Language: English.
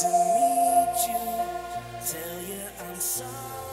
to meet you, tell you I'm sorry.